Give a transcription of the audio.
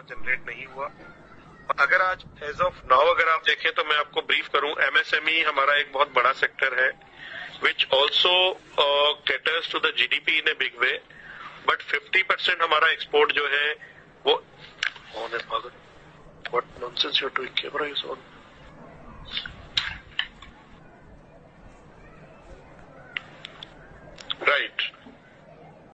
Generate नहीं हुआ अगर आज एज ऑफ़ नाउ अगर आप देखें तो मैं आपको ब्रीफ करूँ एमएसएमई हमारा एक बहुत बड़ा सेक्टर है which also caters to the GDP in a big way but 50 percent हमारा एक्सपोर्ट जो है, वो oh, on What nonsense you're doing? Camera is on